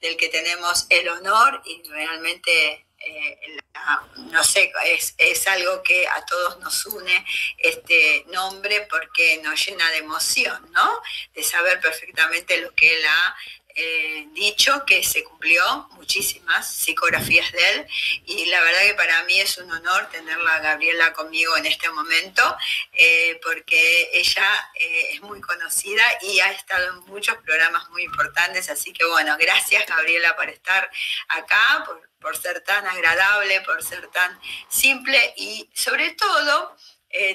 del que tenemos el honor y realmente eh, no sé, es, es, algo que a todos nos une este nombre porque nos llena de emoción, ¿no? De saber perfectamente lo que él ha eh, dicho que se cumplió muchísimas psicografías de él y la verdad que para mí es un honor tenerla a Gabriela conmigo en este momento eh, porque ella eh, es muy conocida y ha estado en muchos programas muy importantes, así que bueno, gracias Gabriela por estar acá, por, por ser tan agradable, por ser tan simple y sobre todo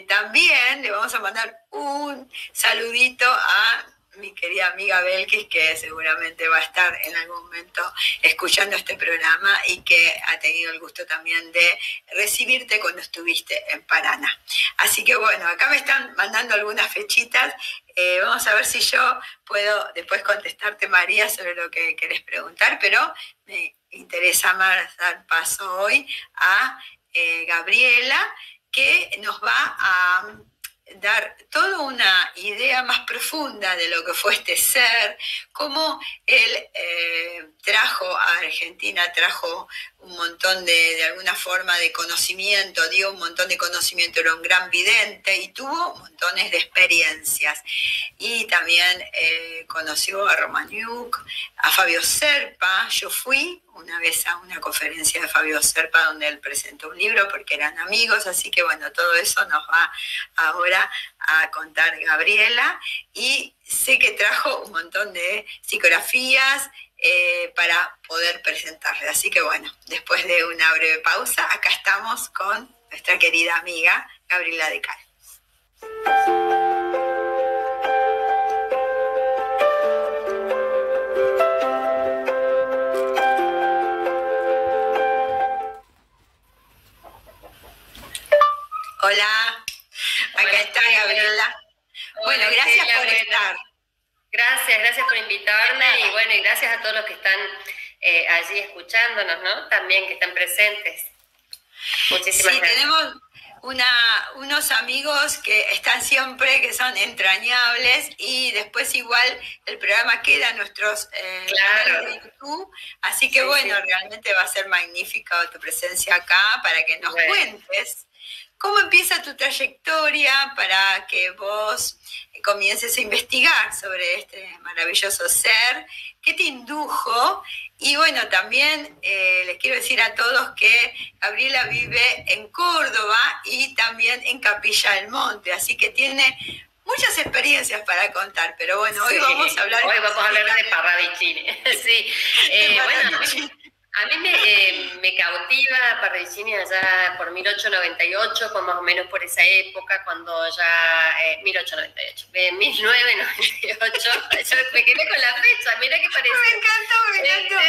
también le vamos a mandar un saludito a mi querida amiga Belkis, que seguramente va a estar en algún momento escuchando este programa y que ha tenido el gusto también de recibirte cuando estuviste en Paraná. Así que bueno, acá me están mandando algunas fechitas. Eh, vamos a ver si yo puedo después contestarte, María, sobre lo que querés preguntar, pero me interesa más dar paso hoy a eh, Gabriela, que nos va a dar toda una idea más profunda de lo que fue este ser, cómo él eh, trajo a Argentina, trajo un montón de, de alguna forma de conocimiento, dio un montón de conocimiento, era un gran vidente y tuvo montones de experiencias. Y también eh, conoció a Romaniuk, a Fabio Serpa, yo fui una vez a una conferencia de Fabio Serpa donde él presentó un libro porque eran amigos, así que bueno, todo eso nos va ahora a contar Gabriela y sé que trajo un montón de psicografías eh, para poder presentarle. Así que bueno, después de una breve pausa, acá estamos con nuestra querida amiga Gabriela de Cal. Hola, acá está Gabriela. Bueno, gracias por estar. Gracias, gracias por invitarme y bueno, y gracias a todos los que están eh, allí escuchándonos, ¿no? También que están presentes. Muchísimas sí, tenemos una, unos amigos que están siempre, que son entrañables y después igual el programa queda en nuestros eh, claro. de YouTube. Así que sí, bueno, sí. realmente va a ser magnífica tu presencia acá para que nos bueno. cuentes ¿Cómo empieza tu trayectoria para que vos comiences a investigar sobre este maravilloso ser? ¿Qué te indujo? Y bueno, también eh, les quiero decir a todos que Gabriela vive en Córdoba y también en Capilla del Monte, así que tiene muchas experiencias para contar, pero bueno, hoy sí, vamos a hablar... Hoy vamos a hablar de Parravicini, sí. Eh, bueno, a mí me, eh, me cautiva Parravicini allá por 1898, con más o menos por esa época, cuando ya, eh, 1898, eh, 1998, yo me quedé con la fecha, mira qué parece. Me encantó, me encantó.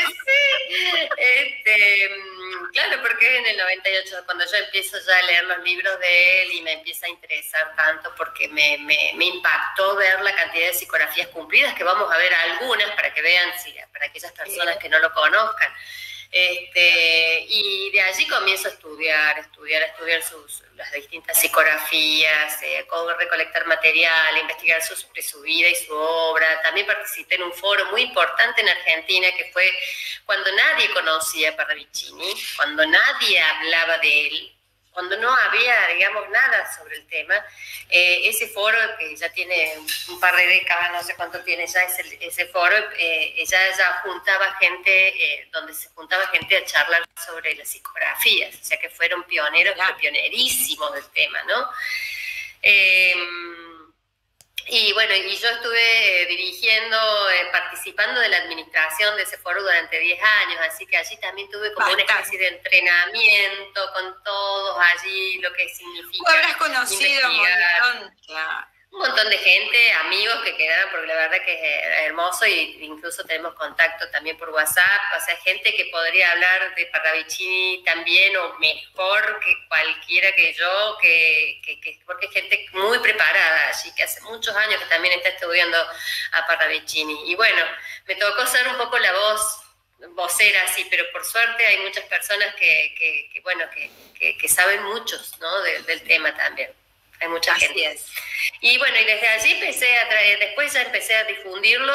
Este, este, claro, porque en el 98, cuando yo empiezo ya a leer los libros de él y me empieza a interesar tanto, porque me, me, me impactó ver la cantidad de psicografías cumplidas, que vamos a ver algunas para que vean, si, para aquellas personas que no lo conozcan. Este, y de allí comienzo a estudiar, estudiar, estudiar sus, las distintas psicografías, eh, cómo recolectar material, investigar su, su vida y su obra. También participé en un foro muy importante en Argentina que fue cuando nadie conocía a Parravicini, cuando nadie hablaba de él, cuando no había, digamos, nada sobre el tema, eh, ese foro que ya tiene un par de décadas, no sé cuánto tiene ya ese, ese foro, eh, ya, ya juntaba gente, eh, donde se juntaba gente a charlar sobre las psicografías, o sea que fueron pioneros, claro. pionerísimos del tema, ¿no? Y bueno, y yo estuve eh, dirigiendo, eh, participando de la administración de ese foro durante 10 años, así que allí también tuve como Bastante. una especie de entrenamiento con todos allí, lo que significa. Tú habrás conocido un montón, claro un montón de gente, amigos que quedaron, porque la verdad que es hermoso y incluso tenemos contacto también por WhatsApp, o sea, gente que podría hablar de Parravicini también o mejor que cualquiera que yo, que, que, que, porque es gente muy preparada allí, que hace muchos años que también está estudiando a Parravicini. Y bueno, me tocó ser un poco la voz vocera, sí, pero por suerte hay muchas personas que, que, bueno, que, saben muchos, ¿no? De, del tema también. Hay mucha gente. Y bueno, y desde allí empecé a traer, después ya empecé a difundirlo,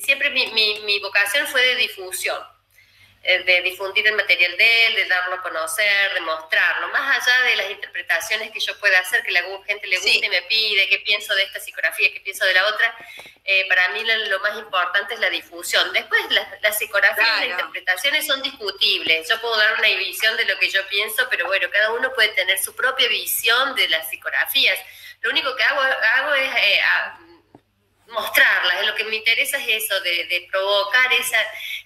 siempre mi, mi vocación fue de difusión de difundir el material de él, de darlo a conocer, de mostrarlo, más allá de las interpretaciones que yo pueda hacer, que la gente le guste y me pide, qué pienso de esta psicografía, qué pienso de la otra, eh, para mí lo, más importante es la difusión. Después las, las psicografías, las interpretaciones son discutibles, yo puedo dar una visión de lo que yo pienso, pero bueno, cada uno puede tener su propia visión de las psicografías. Lo único que hago, hago es... Eh, mostrarlas. Lo que me interesa es eso, de, provocar esa,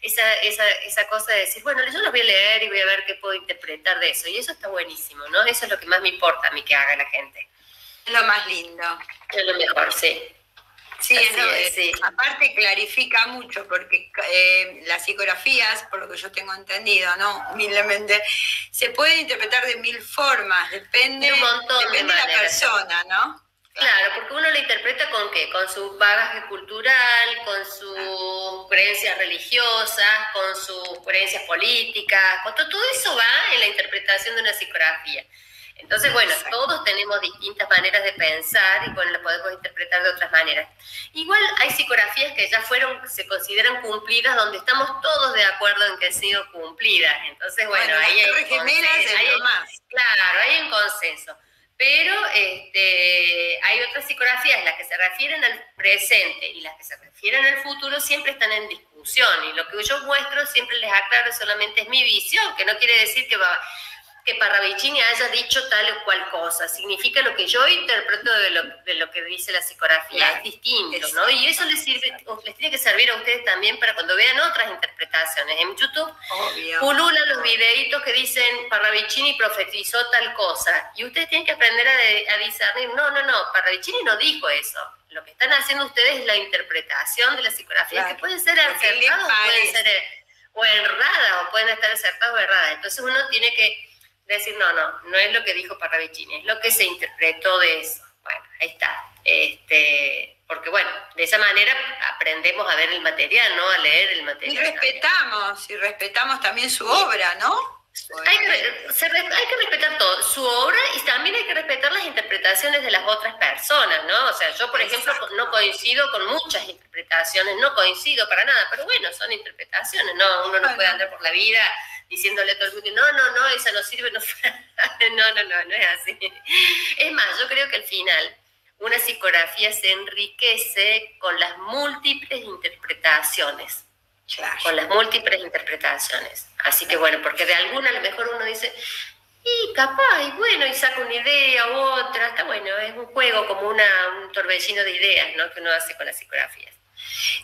esa, esa, esa, cosa de decir, bueno, yo lo voy a leer y voy a ver qué puedo interpretar de eso. Y eso está buenísimo, ¿no? Eso es lo que más me importa a mí que haga la gente. Lo más lindo. Es lo mejor, sí. Sí, sí. aparte clarifica mucho porque eh, las psicografías, por lo que yo tengo entendido, ¿no? Humildemente, se pueden interpretar de mil formas, depende, de, un montón de, la persona, ¿no? Claro, porque uno lo interpreta con qué? Con su bagaje cultural, con sus creencias religiosas, con sus creencias políticas, con todo, eso va en la interpretación de una psicografía. Entonces, bueno, todos tenemos distintas maneras de pensar y bueno, lo podemos interpretar de otras maneras. Igual hay psicografías que ya fueron, se consideran cumplidas, donde estamos todos de acuerdo en que han sido cumplidas. Entonces, bueno, ahí hay, hay, Claro, hay un consenso. Pero este, hay otras psicografías, las que se refieren al presente y las que se refieren al futuro siempre están en discusión. Y lo que yo muestro siempre les aclaro solamente es mi visión, que no quiere decir que va, que Parravicini haya dicho tal o cual cosa, significa lo que yo interpreto de lo, de lo que dice la psicografía, es distinto, ¿no? Y eso les, sirve, les tiene que servir a ustedes también para cuando vean otras interpretaciones. En YouTube pululan los videitos que dicen Parravicini profetizó tal cosa, y ustedes tienen que aprender a, a discernir, no, no, no, Parravicini no dijo eso. Lo que están haciendo ustedes es la interpretación de la psicografía, que puede ser acertada o pueden ser o errada, o pueden estar acertadas o erradas. Entonces uno tiene que decir, no, no, no es lo que dijo Parravicini, es lo que se interpretó de eso. Bueno, ahí está. Este, porque bueno, de esa manera aprendemos a ver el material, ¿no? A leer el material. Y respetamos, y respetamos también su obra, ¿no? Hay que, hay que, respetar todo, su obra y también hay que respetar las interpretaciones de las otras personas, ¿no? O sea, yo, por ejemplo, no coincido con muchas interpretaciones, no coincido para nada, pero bueno, son interpretaciones, ¿no? Uno no puede andar por la vida diciéndole a todo el mundo, no, no, no, esa no sirve, no, no, no, no, no es así. Es más, yo creo que al final una psicografía se enriquece con las múltiples interpretaciones. Con las múltiples interpretaciones. Así que bueno, porque de alguna a lo mejor uno dice, y capaz, y bueno, y saca una idea u otra, está bueno, es un juego como una, un torbellino de ideas ¿no? que uno hace con las psicografías.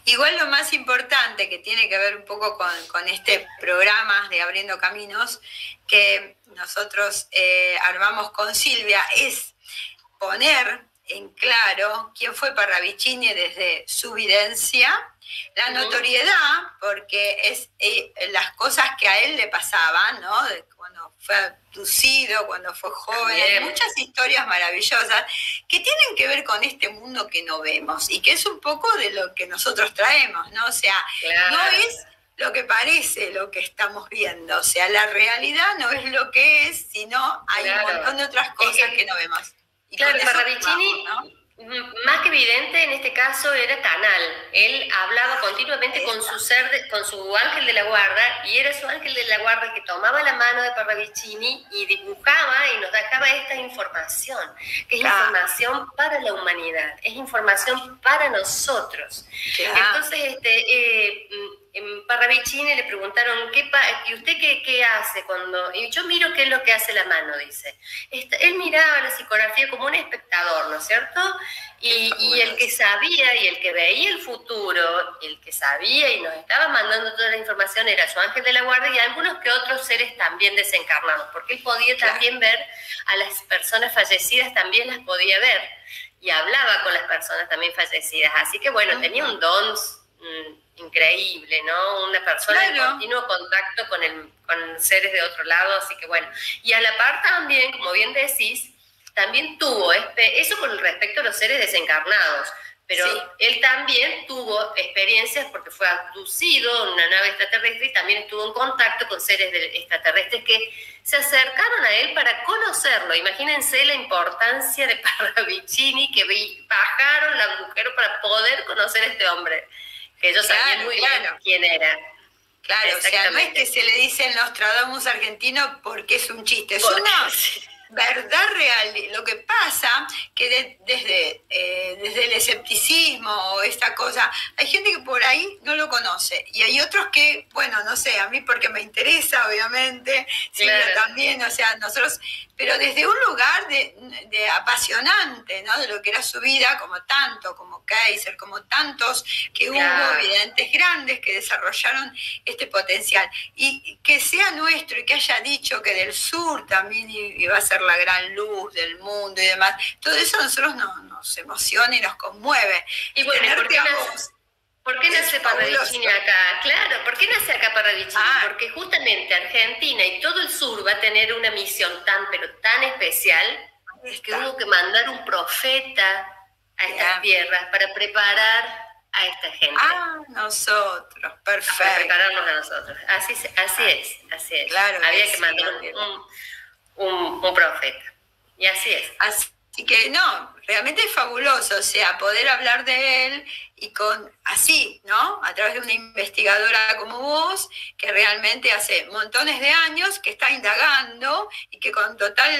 Igual lo más importante que tiene que ver un poco con, este programa de Abriendo Caminos que nosotros eh, armamos con Silvia es poner en claro quién fue Parravicini desde su videncia, la notoriedad, porque es eh, las cosas que a él le pasaban, ¿no? cuando fue abducido, cuando fue joven, muchas historias maravillosas que tienen que ver con este mundo que no vemos y que es un poco de lo que nosotros traemos, ¿no? O sea, no es lo que parece lo que estamos viendo, o sea, la realidad no es lo que es, sino hay un montón de otras cosas que, no vemos. Y claro, Parravicini, más que evidente en este caso era canal. Él hablaba continuamente con su ser, con su ángel de la guarda, y era su ángel de la guarda que tomaba la mano de Parravicini y dibujaba y nos dejaba esta información, que es información para la humanidad, es información para nosotros. Entonces, este, eh, en Parravicini le preguntaron, ¿qué ¿y usted qué, qué, hace cuando...? Y yo miro qué es lo que hace la mano, dice. él miraba la psicografía como un espectador, ¿no es cierto? Y, y, el que sabía y el que veía el futuro, el que sabía y nos estaba mandando toda la información era su ángel de la guardia y algunos que otros seres también desencarnados, porque él podía también ver a las personas fallecidas, también las podía ver y hablaba con las personas también fallecidas. Así que bueno, tenía un don increíble, ¿no? Una persona en continuo contacto con, el, con seres de otro lado, así que bueno. Y a la par también, como bien decís, también tuvo, eso con respecto a los seres desencarnados, pero él también tuvo experiencias porque fue abducido en una nave extraterrestre y también estuvo en contacto con seres extraterrestres que se acercaron a él para conocerlo. Imagínense la importancia de Parravicini que bajaron el agujero para poder conocer a este hombre, que ellos sabían muy bien quién era. Claro, o sea, no es que se le dicen Nostradamus argentino porque es un chiste, es una verdad real. Lo que pasa que desde, eh, desde el escepticismo o esta cosa, hay gente que por ahí no lo conoce y hay otros que, bueno, no sé, a mí porque me interesa, obviamente, claro. también, o sea, nosotros pero desde un lugar de, apasionante, ¿no? De lo que era su vida, como tanto, como Kaiser, como tantos que hubo, evidentes grandes que desarrollaron este potencial. Y que sea nuestro y que haya dicho que del sur también iba a ser la gran luz del mundo y demás, todo eso a nosotros nos, emociona y nos conmueve. Y bueno, ¿Por qué nace Parravicini acá? Claro, ¿por qué nace acá Parravicini? Ah. Porque justamente Argentina y todo el sur va a tener una misión tan, pero tan especial que hubo que mandar un profeta a estas tierras para preparar a esta gente. Ah, nosotros, perfecto. Para prepararnos a nosotros. Así, así ah. es, así es. Claro Había que, mandar un, un, profeta. Y así es. Así que no, realmente es fabuloso, o sea, poder hablar de él y con así, ¿no? A través de una investigadora como vos, que realmente hace montones de años que está indagando y que con total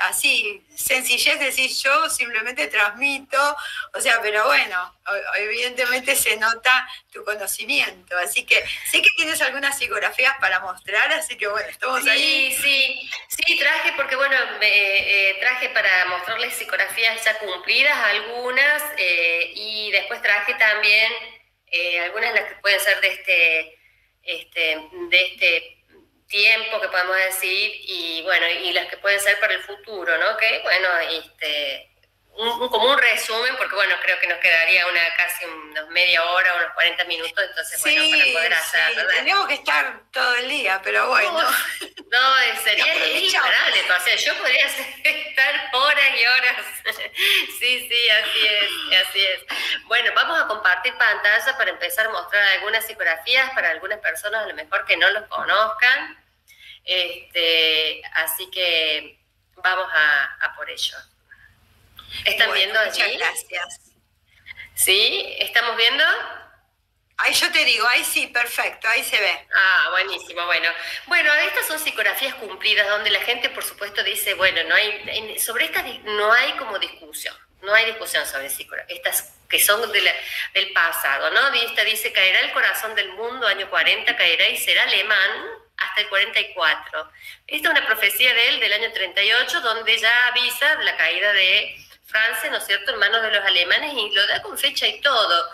así sencillez decís yo simplemente transmito, o sea, pero bueno, evidentemente se nota tu conocimiento, así que sé que tienes algunas psicografías para mostrar, así que bueno, estamos ahí. Sí, sí, sí, traje porque bueno, me, eh, traje para mostrarles psicografías ya cumplidas algunas eh, y después traje también eh, algunas las que pueden ser de este, este, de este tiempo que podemos decir y bueno, y las que pueden ser para el futuro, ¿no? Que bueno, este, un, como un resumen, porque bueno, creo que nos quedaría una casi unos media hora, unos 40 minutos, entonces bueno, para poder hacerlo. Sí, tenemos que estar todo el día, pero bueno. No, sería imparable, o sea, yo podría estar horas y horas. Sí, sí, así es, así es. Bueno, vamos a compartir pantalla para empezar a mostrar algunas psicografías para algunas personas a lo mejor que no los conozcan. Este, así que vamos a, a por ello. ¿Están viendo allí? Muchas gracias. ¿Sí? ¿Estamos viendo? Ahí yo te digo, ahí sí, perfecto, ahí se ve. Ah, buenísimo, bueno. Bueno, estas son psicografías cumplidas donde la gente, por supuesto, dice, bueno, no hay, sobre estas no hay como discusión, no hay discusión sobre psicografías, estas que son del pasado, ¿no? Esta dice, caerá el corazón del mundo, año 40, caerá y será alemán hasta el 44. Esta es una profecía de él del año 38, donde ya avisa la caída de Francia, ¿no es cierto?, en manos de los alemanes y lo da con fecha y todo.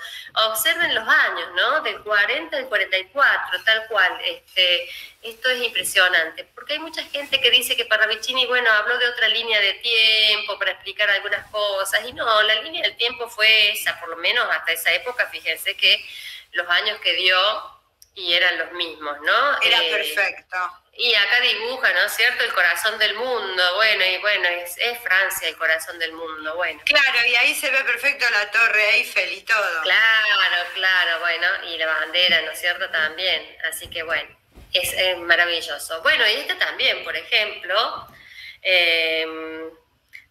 Observen los años, ¿no? Del 40 al 44, tal cual. Este, esto es impresionante, porque hay mucha gente que dice que Parravicini, bueno, habló de otra línea de tiempo para explicar algunas cosas, y no, la línea del tiempo fue esa, por lo menos hasta esa época, fíjense que los años que dio y eran los mismos, ¿no? Era eh, perfecto. Y acá dibuja, ¿no es cierto? El corazón del mundo, bueno, y bueno, es, Francia el corazón del mundo, bueno. Claro, y ahí se ve perfecto la torre Eiffel y todo. Claro, claro, bueno, y la bandera, ¿no es cierto? También, así que bueno, es, maravilloso. Bueno, y este también, por ejemplo, eh,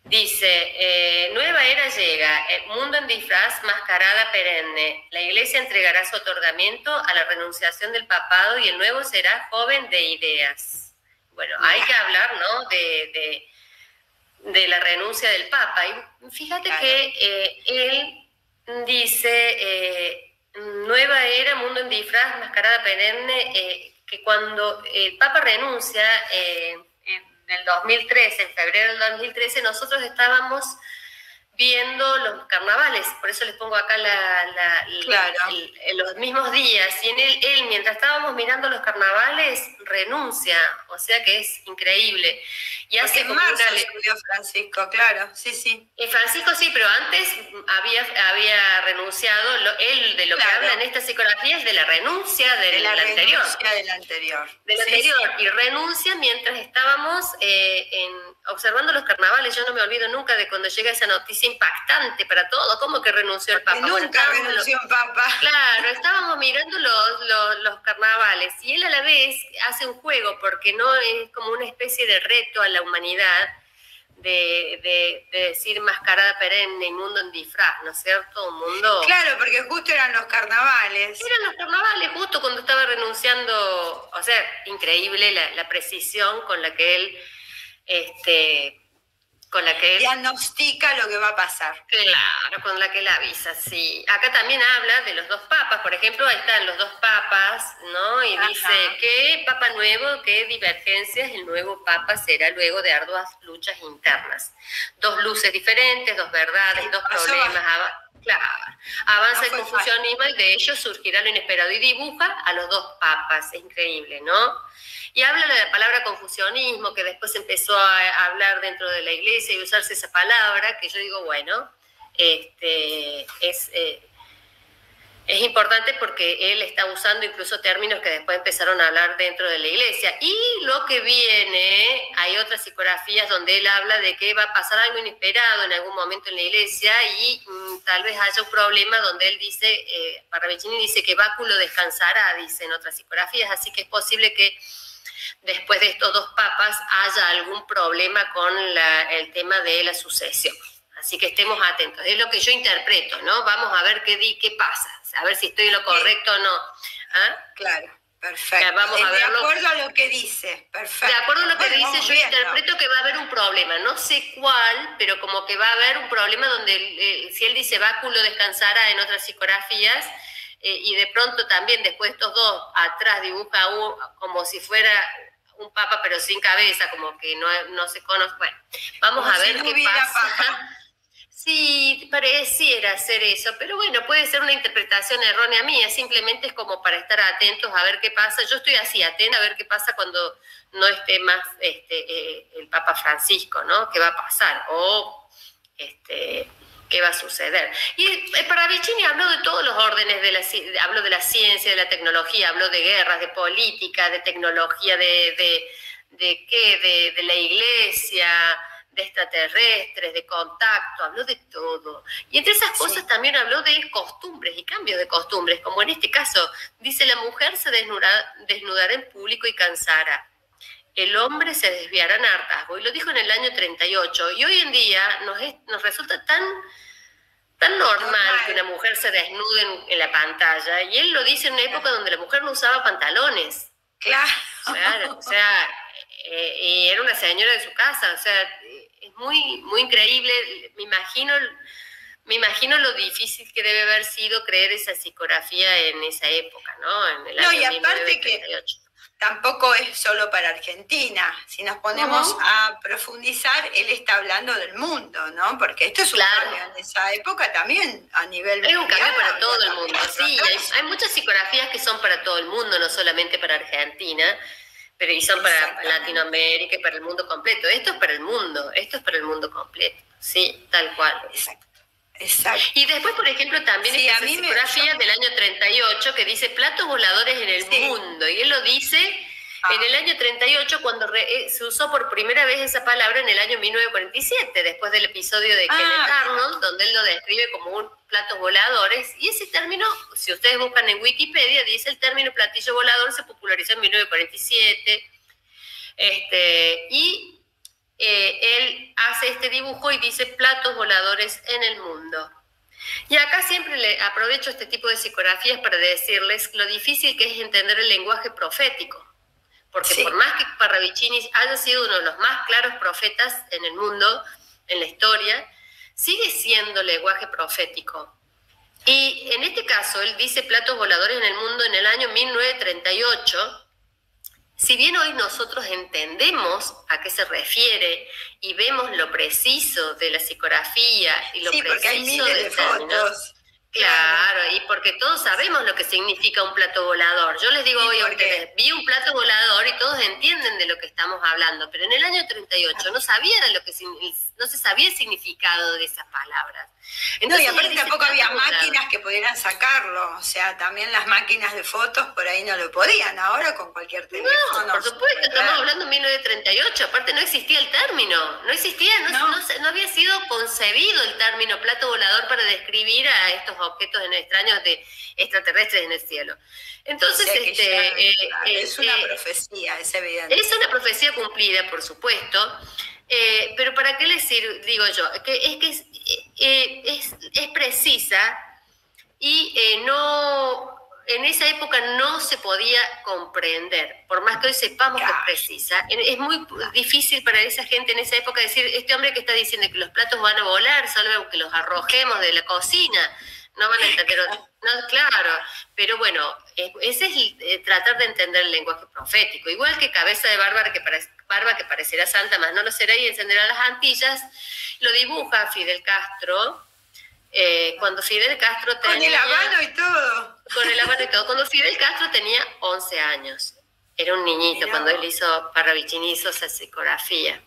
Dice, eh, nueva era llega, el mundo en disfraz, mascarada perenne. La iglesia entregará su otorgamiento a la renunciación del papado y el nuevo será joven de ideas. Bueno, hay que hablar, ¿no? De, de, la renuncia del papa. Y fíjate que eh, él dice, eh, nueva era, mundo en disfraz, mascarada perenne, que cuando el papa renuncia en el 2013, en febrero del 2013, nosotros estábamos viendo los carnavales, por eso les pongo acá la, los mismos días, y en él, él, mientras estábamos mirando los carnavales, renuncia, o sea que es increíble. Y hace en marzo una... Francisco, claro, sí, sí. Y Francisco sí, pero antes había, había renunciado, él de lo que habla en esta psicología es de la renuncia del de la anterior. Renuncia del anterior. Del anterior, y renuncia mientras estábamos eh, en, observando los carnavales, yo no me olvido nunca de cuando llega esa noticia impactante para todos. ¿Cómo que renunció el Papa? nunca renunció el Papa. Claro, estábamos mirando los, los, los, carnavales y él a la vez hace un juego porque no es como una especie de reto a la humanidad de, decir mascarada perenne, mundo en disfraz, ¿no es cierto? Un mundo... Claro, porque justo eran los carnavales. Eran los carnavales, justo cuando estaba renunciando, o sea, increíble la, la precisión con la que él este, con la que diagnostica lo que va a pasar. Claro, con la que él avisa, sí. Acá también habla de los dos papas, por ejemplo, ahí están los dos papas, ¿no? Y dice que papa nuevo, qué divergencias, el nuevo papa será luego de arduas luchas internas. Dos luces diferentes, dos verdades, dos problemas. Claro, avanza el confusionismo y de ello surgirá lo inesperado y dibuja a los dos papas, es increíble, ¿no? Y habla de la palabra confusionismo, que después empezó a hablar dentro de la iglesia y usarse esa palabra, que yo digo, bueno, este, es, eh, es importante porque él está usando incluso términos que después empezaron a hablar dentro de la iglesia. Y lo que viene, hay otras psicografías donde él habla de que va a pasar algo inesperado en algún momento en la iglesia y mm, tal vez haya un problema donde él dice, eh, Parravicini dice que Báculo descansará, dice en otras psicografías, así que es posible que después de estos dos papas haya algún problema con el tema de la sucesión. Así que estemos atentos. Es lo que yo interpreto, ¿no? Vamos a ver qué, di, qué pasa, a ver si estoy en lo correcto o no. ¿Ah? Claro. Perfecto. vamos a De acuerdo a lo que dice, perfecto. De acuerdo a lo que dice, yo interpreto que va a haber un problema. No sé cuál, pero como que va a haber un problema donde, eh, si él dice báculo descansará en otras psicografías, eh, y de pronto también después estos dos atrás dibuja como si fuera un papa pero sin cabeza, como que no, no se conoce. Bueno, vamos a ver qué pasa. Sí, pareciera ser eso, pero bueno, puede ser una interpretación errónea mía, simplemente es como para estar atentos a ver qué pasa. Yo estoy así, atenta a ver qué pasa cuando no esté más este, eh, el Papa Francisco, ¿no? ¿Qué va a pasar? O este, qué va a suceder. Y eh, para Vicini habló de todos los órdenes, de la, habló de la ciencia, de la tecnología, habló de guerras, de política, de tecnología, de, de, de qué, de, la iglesia, de extraterrestres, de contacto, habló de todo. Y entre esas cosas también habló de costumbres y cambios de costumbres, como en este caso, dice la mujer se desnudará, desnudará en público y cansará. El hombre se desviará en hartazgo. Y lo dijo en el año 38. Y hoy en día nos, nos resulta tan tan normal, que una mujer se desnude en, la pantalla. Y él lo dice en una época donde la mujer no usaba pantalones. Claro. o sea, eh, y era una señora de su casa. O sea, es muy, muy increíble. Me imagino, me imagino lo difícil que debe haber sido creer esa psicografía en esa época, ¿no? En el no, y aparte que tampoco es solo para Argentina. Si nos ponemos a profundizar, él está hablando del mundo, ¿no? Porque esto es un cambio en esa época también a nivel Es un cambio para todo el mundo, sí. Hay, muchas psicografías que son para todo el mundo, no solamente para Argentina, pero y son para Latinoamérica y para el mundo completo. Esto es para el mundo, esto es para el mundo completo, sí, tal cual. Exacto. Exacto. Y después, por ejemplo, también sí, está esa del año 38 que dice platos voladores en el mundo. Y él lo dice en ah. el año 38 cuando eh, se usó por primera vez esa palabra en el año 1947, después del episodio de ah, Kenneth Arnold, donde él lo describe como un platos voladores. Y ese término, si ustedes buscan en Wikipedia, dice el término platillo volador se popularizó en 1947. Este, y eh, él hace este dibujo y dice platos voladores en el mundo. Y acá siempre le aprovecho este tipo de psicografías para decirles lo difícil que es entender el lenguaje profético. Porque por más que Parravicini haya sido uno de los más claros profetas en el mundo, en la historia, sigue siendo lenguaje profético. Y en este caso, él dice platos voladores en el mundo en el año 1938, si bien hoy nosotros entendemos a qué se refiere y vemos lo preciso de la psicografía y lo preciso de fotos. Claro, y porque todos sabemos lo que significa un plato volador. Yo les digo hoy a ustedes, vi un plato volador y todos entienden de lo que estamos hablando, pero en el año 38 no sabía de lo que no se sabía el significado de esas palabras. No, y aparte tampoco había máquinas que pudieran sacarlo, o sea, también las máquinas de fotos por ahí no lo podían, ahora con cualquier teléfono. No, por supuesto, estamos hablando de 1938, aparte no existía el término, no existía, no, no. había sido concebido el término plato volador para describir a estos objetos extraños de extraterrestres en el cielo. Entonces, este, eh, es una eh, profecía, es evidente. Es una profecía cumplida, por supuesto. Eh, pero ¿para qué les digo yo? Que es que es, es, es precisa y no en esa época no se podía comprender, por más que hoy sepamos que es precisa. Es muy difícil para esa gente en esa época decir, este hombre que está diciendo que los platos van a volar, solo que los arrojemos de la cocina, no van a entender. No, claro, pero bueno, ese es eh, tratar de entender el lenguaje profético. Igual que cabeza de barba que, barba que parecerá santa, más no lo será y encenderá las Antillas, lo dibuja Fidel Castro. Eh, cuando Fidel Castro tenía... Con el habano y todo. Con el habano y todo. Cuando Fidel Castro tenía 11 años. Era un niñito cuando él hizo, para hizo esa psicografía.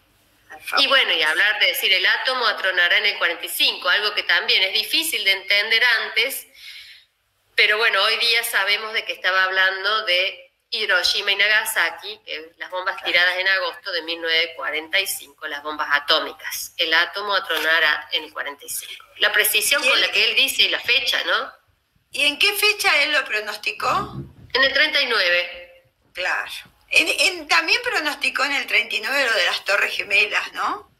Y bueno, y hablar de decir el átomo atronará en el 45, algo que también es difícil de entender antes, pero bueno, hoy día sabemos de que estaba hablando de Hiroshima y Nagasaki, las bombas tiradas en agosto de 1945, las bombas atómicas. El átomo atronará en el 45. La precisión con la que él dice la fecha, ¿no? ¿Y en qué fecha él lo pronosticó? En el 39. Claro también pronosticó en el 39 lo de las Torres Gemelas, ¿no?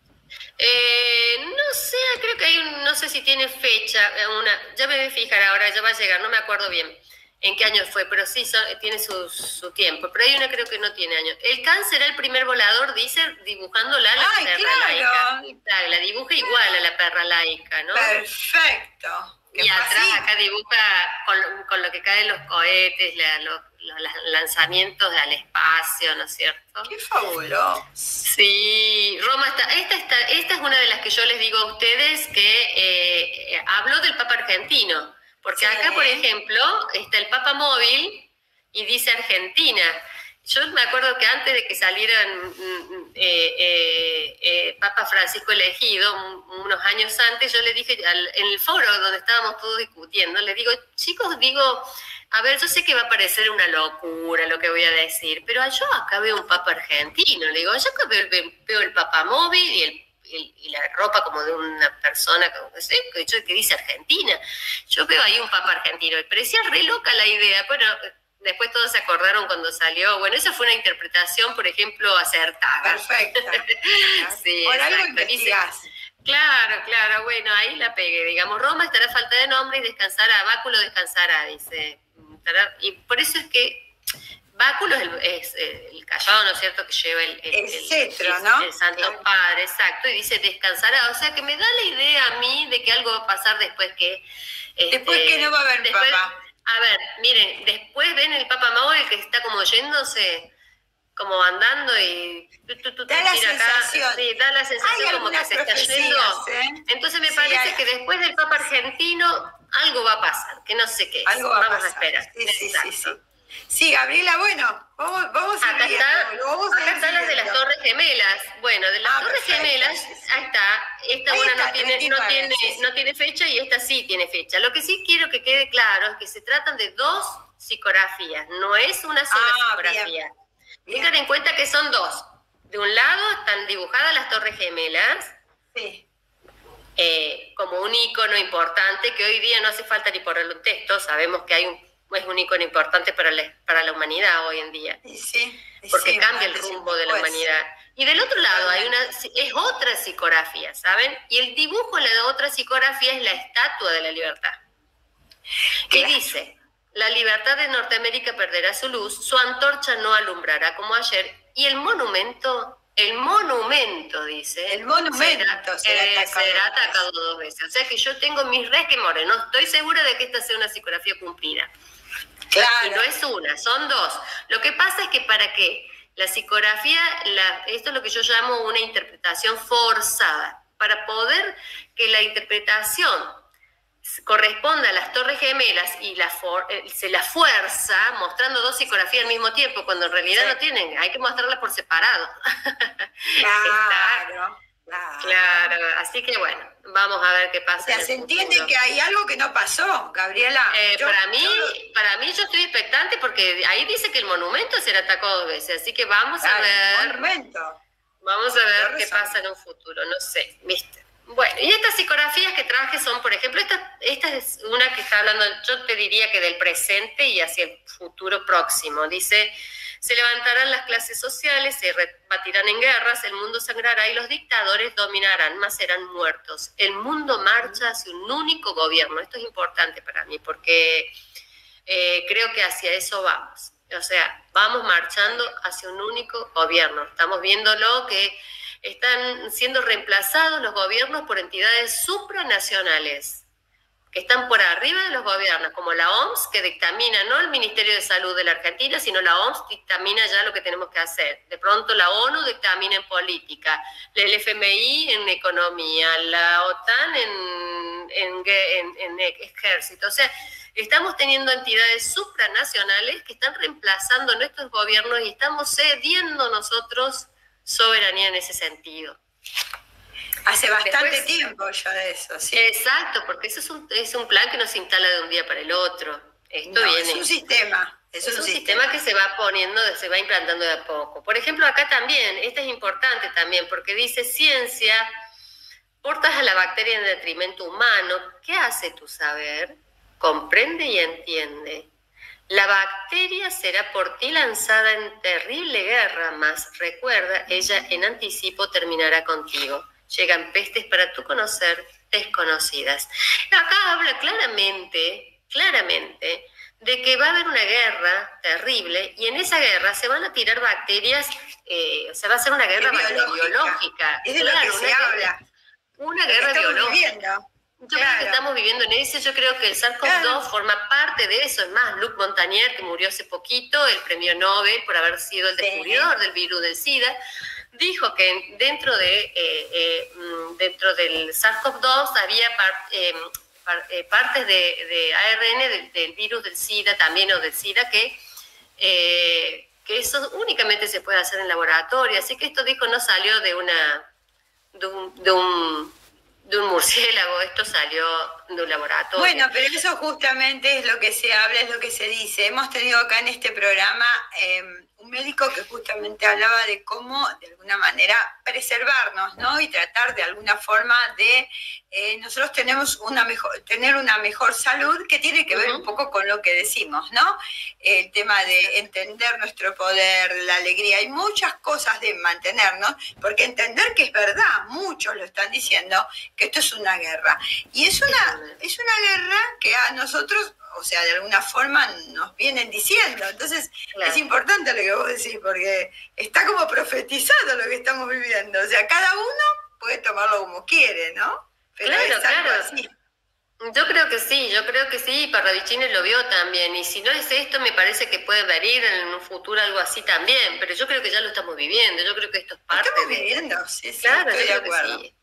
Eh, no sé, creo que hay un, no sé si tiene fecha, eh, una, ya me voy a fijar ahora, ya va a llegar, no me acuerdo bien en qué año fue, pero sí tiene su, su, tiempo. Pero hay una creo que no tiene año. El cáncer era el primer volador, dice, dibujándola a la perra laica. La dibuja igual a la perra laica, ¿no? Perfecto. Y atrás acá dibuja con, lo que caen los cohetes, los los lanzamientos al espacio, ¿no es cierto? ¡Qué fabuloso! Sí, Roma está, esta, esta es una de las que yo les digo a ustedes que eh, habló del Papa argentino, porque acá, por ejemplo, está el Papa móvil y dice Argentina. Yo me acuerdo que antes de que salieran mm, eh, eh, eh, Papa Francisco elegido, unos años antes, yo le dije en el foro donde estábamos todos discutiendo, le digo, chicos, digo, a ver, yo sé que va a parecer una locura lo que voy a decir, pero yo acá veo un papa argentino, le digo, yo acá veo, el papa móvil y, el, y, la ropa como de una persona que, que dice Argentina. Yo veo ahí un papa argentino, y parecía re loca la idea, bueno, después todos se acordaron cuando salió. Bueno, esa fue una interpretación, por ejemplo, acertada. Perfecto. sí, Por algo Claro, claro, bueno, ahí la pegué. Digamos, Roma estará falta de nombre y descansará, Báculo descansará, dice y por eso es que Báculo es el, callado, ¿no es cierto?, que lleva el, el, cetro, ¿no? El Santo Padre, exacto, y dice descansará, o sea que me da la idea a mí de que algo va a pasar después que... después que no va a haber Papa. A ver, miren, después ven el Papa el que está como yéndose, como andando y... da la sensación. sí, da la sensación como que se está yendo. ¿eh? Entonces me parece que después del Papa argentino algo va a pasar, que no sé qué es. Algo vamos a, esperar. Sí, sí, sí, sí, Gabriela, bueno, vamos, vamos a Acá, está, acá están las de las Torres Gemelas. Bueno, de las ah, Torres Gemelas, ahí está. Esta una no, tiene, no, tiene, no tiene fecha y esta sí tiene fecha. Lo que sí quiero que quede claro es que se tratan de dos psicografías, no es una sola ah, psicografía. Tengan en cuenta que son dos. De un lado están dibujadas las Torres Gemelas. Sí eh, como un icono importante que hoy día no hace falta ni ponerlo en texto, sabemos que hay un, es un icono importante para la, para la humanidad hoy en día, sí, porque cambia el rumbo de la pues. humanidad. Y del otro lado hay una, es otra psicografía, ¿saben? Y el dibujo en la otra psicografía es la estatua de la libertad, que dice, la libertad de Norteamérica perderá su luz, su antorcha no alumbrará como ayer, y el monumento el monumento, dice. El monumento será, atacado, dos veces. O sea que yo tengo mis resquemores. No estoy segura de que esta sea una psicografía cumplida. Claro. Y no es una, son dos. Lo que pasa es que para que la psicografía, esto es lo que yo llamo una interpretación forzada. Para poder que la interpretación corresponde a las torres gemelas y la eh, se la fuerza mostrando dos psicografías al mismo tiempo, cuando en realidad no tienen, hay que mostrarlas por separado. Claro. Claro. así que bueno, vamos a ver qué pasa. se entiende que hay algo que no pasó, Gabriela. Eh, para mí, para mí yo estoy expectante porque ahí dice que el monumento será atacado dos veces, así que vamos a ver. Monumento. Vamos a ver qué pasa en un futuro, no sé, ¿viste? Bueno, y estas psicografías que traje son, por ejemplo, esta, esta es una que está hablando, yo te diría que del presente y hacia el futuro próximo. Dice, se levantarán las clases sociales, se rebatirán en guerras, el mundo sangrará y los dictadores dominarán, más serán muertos. El mundo marcha hacia un único gobierno. Esto es importante para mí porque eh, creo que hacia eso vamos. O sea, vamos marchando hacia un único gobierno. Estamos viéndolo que están siendo reemplazados los gobiernos por entidades supranacionales que están por arriba de los gobiernos, como la OMS, que dictamina no el Ministerio de Salud de la Argentina, sino la OMS dictamina ya lo que tenemos que hacer. De pronto la ONU dictamina en política, el FMI en economía, la OTAN en, en, en ejército. O sea, estamos teniendo entidades supranacionales que están reemplazando nuestros gobiernos y estamos cediendo nosotros soberanía en ese sentido. Hace bastante tiempo ya de eso, sí. Exacto, porque eso es un, es un plan que no se instala de un día para el otro. Esto viene, es un sistema. Es, un, sistema. que se va poniendo, se va implantando de a poco. Por ejemplo, acá también, esta es importante también, porque dice ciencia, portas a la bacteria en detrimento humano. ¿Qué hace tu saber? Comprende y entiende. La bacteria será por ti lanzada en terrible guerra, mas recuerda, ella en anticipo terminará contigo. Llegan pestes para tu conocer desconocidas. Acá habla claramente, claramente, de que va a haber una guerra terrible y en esa guerra se van a tirar bacterias, eh, o sea, va a ser una guerra biológica. Es de lo que se habla. Una guerra biológica. Yo creo que estamos viviendo en eso, yo creo que el SARS-CoV-2 forma parte de eso. Es más, Luc Montagnier, que murió hace poquito, el premio Nobel por haber sido el descubridor del virus del SIDA, dijo que dentro, de, eh, eh, mm, dentro del SARS-CoV-2 había em, eh, partes de, ARN del, virus del SIDA también o del SIDA que, que eso únicamente se puede hacer en laboratorio. Así que esto dijo no salió de una de un de un murciélago, esto salió de un laboratorio. Bueno, pero eso justamente es lo que se habla, es lo que se dice. Hemos tenido acá en este programa em, un médico que justamente hablaba de cómo, de alguna manera, preservarnos, ¿no? Y tratar de alguna forma de eh, nosotros tenemos una mejor, tener una mejor salud que tiene que ver un poco con lo que decimos, ¿no? El tema de entender nuestro poder, la alegría, hay muchas cosas de mantenernos, porque entender que es verdad, muchos lo están diciendo, que esto es una guerra. Y es una, es una guerra que a nosotros o sea, de alguna forma nos vienen diciendo. Entonces, es importante lo que vos decís, porque está como profetizado lo que estamos viviendo. O sea, cada uno puede tomarlo como quiere, ¿no? claro, claro. Yo creo que sí, yo creo que sí, y Parravicini lo vio también, y si no es esto, me parece que puede venir en un futuro algo así también, pero yo creo que ya lo estamos viviendo, yo creo que esto es parte Estamos viviendo, sí, sí, claro, estoy de acuerdo. Sí.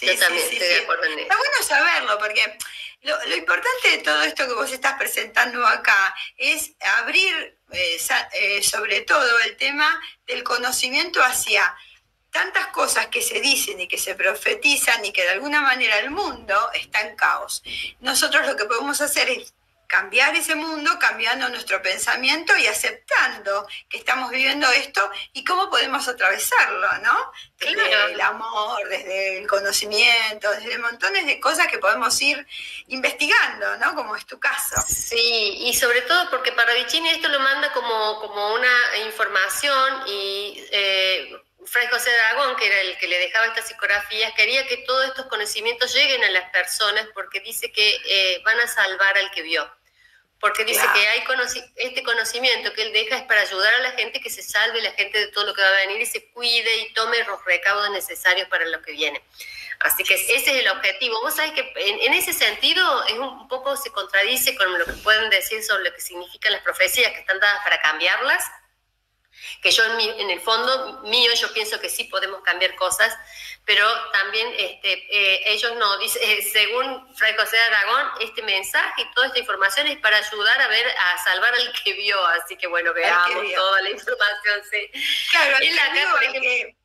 Yo también estoy de acuerdo en eso. Está bueno saberlo, porque lo, lo, importante de todo esto que vos estás presentando acá es abrir eh, eh, sobre todo el tema del conocimiento hacia tantas cosas que se dicen y que se profetizan y que de alguna manera el mundo está en caos. Nosotros lo que podemos hacer es cambiar ese mundo, cambiando nuestro pensamiento y aceptando que estamos viviendo esto y cómo podemos atravesarlo, ¿no? Desde el amor, desde el conocimiento, desde montones de cosas que podemos ir investigando, ¿no? Como es tu caso. Sí, y sobre todo porque para Vicini esto lo manda como, como una información y... Eh, Fray José Dragón, que era el que le dejaba estas psicografías, quería que todos estos conocimientos lleguen a las personas porque dice que eh, van a salvar al que vio. Porque dice que hay este conocimiento que él deja es para ayudar a la gente que se salve, la gente de todo lo que va a venir y se cuide y tome los recaudos necesarios para lo que viene. Así que ese es el objetivo. Vos sabés que en, ese sentido es un poco se contradice con lo que pueden decir sobre lo que significan las profecías que están dadas para cambiarlas que yo en, el fondo mío yo pienso que sí podemos cambiar cosas, pero también este, eh, ellos no, dice, eh, según Fray José Aragón, este mensaje y toda esta información es para ayudar a ver, a salvar al que vio, así que bueno, veamos toda la información. Claro, al que,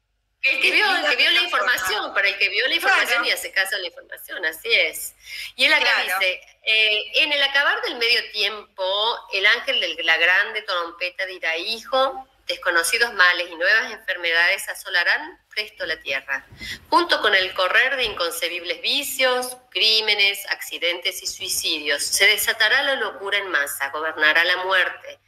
El que vio, el que vio la información, para el que vio la información y hace caso a la información, así es. Y él acá dice, eh, en el acabar del medio tiempo, el ángel de la grande trompeta dirá, hijo, desconocidos males y nuevas enfermedades asolarán presto la tierra, junto con el correr de inconcebibles vicios, crímenes, accidentes y suicidios. Se desatará la locura en masa, gobernará la muerte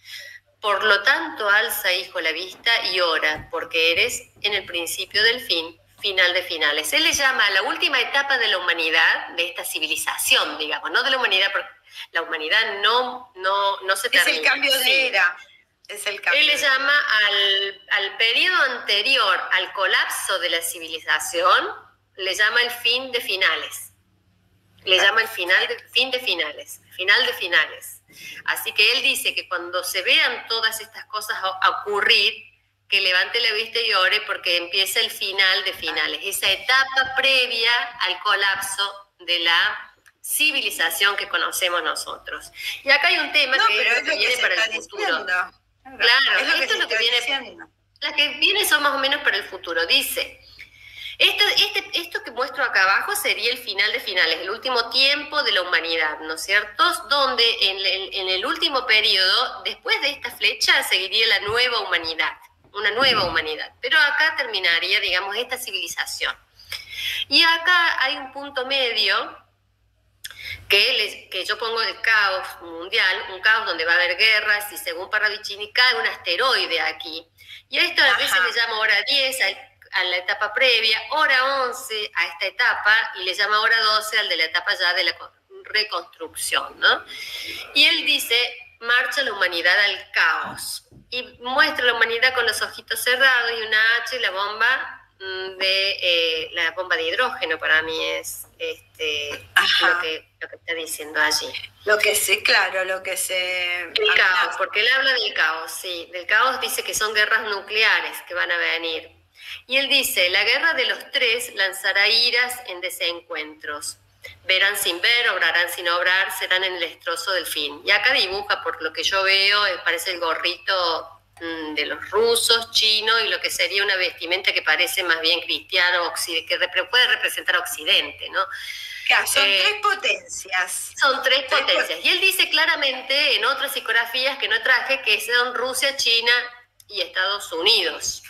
por lo tanto, alza, hijo, la vista y ora, porque eres en el principio del fin, final de finales. Él le llama la última etapa de la humanidad, de esta civilización, digamos, no de la humanidad, porque la humanidad no, no, no se termina. Es el cambio de era. Es el cambio. Él le llama al, al periodo anterior al colapso de la civilización, le llama el fin de finales. Le llama el final de, fin de finales, final de finales. Así que él dice que cuando se vean todas estas cosas ocurrir, que levante la vista y ore porque empieza el final de finales, esa etapa previa al colapso de la civilización que conocemos nosotros. Y acá hay un tema que, es lo que viene para el futuro. Claro, esto es lo que viene. Las que vienen son más o menos para el futuro. Dice, esto, este, esto que muestro acá abajo sería el final de finales, el último tiempo de la humanidad, ¿no es cierto? Donde en, el último periodo, después de esta flecha, seguiría la nueva humanidad, una nueva humanidad. Pero acá terminaría, digamos, esta civilización. Y acá hay un punto medio que, que yo pongo el caos mundial, un caos donde va a haber guerras y según Parravicini cae un asteroide aquí. Y a esto a veces le llamo hora 10, a la etapa previa, hora 11 a esta etapa y le llama hora 12 al de la etapa ya de la reconstrucción, ¿no? Y él dice, marcha la humanidad al caos y muestra la humanidad con los ojitos cerrados y una H y la bomba de eh, la bomba de hidrógeno para mí es este, lo, que, lo que está diciendo allí. Lo que sí, claro, lo que se... El caos, porque él habla del caos, sí, del caos dice que son guerras nucleares que van a venir, y él dice, la guerra de los tres lanzará iras en desencuentros. Verán sin ver, obrarán sin obrar, serán en el destrozo del fin. Y acá dibuja, por lo que yo veo, eh, parece el gorrito de los rusos, chino, y lo que sería una vestimenta que parece más bien cristiano, que puede representar Occidente, ¿no? son eh, tres potencias. Son tres, potencias. y él dice claramente en otras psicografías que no traje que son Rusia, China y Estados Unidos.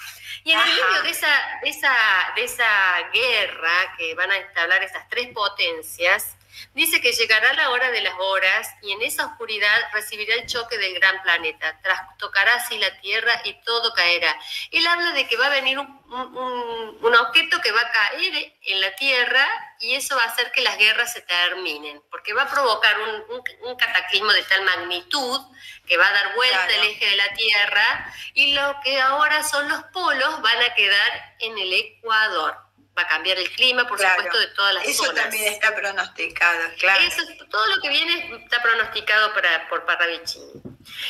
Y en el medio de esa, de, esa, de esa guerra que van a establecer esas tres potencias, Dice que llegará la hora de las horas y en esa oscuridad recibirá el choque del gran planeta. tocará así la Tierra y todo caerá. Él habla de que va a venir un, objeto que va a caer en la Tierra y eso va a hacer que las guerras se terminen, porque va a provocar un, cataclismo de tal magnitud que va a dar vuelta el eje de la Tierra y lo que ahora son los polos van a quedar en el Ecuador va a cambiar el clima, por supuesto, de todas las Eso zonas. Eso también está pronosticado, claro. Eso, todo lo que viene está pronosticado para, por Parravicini.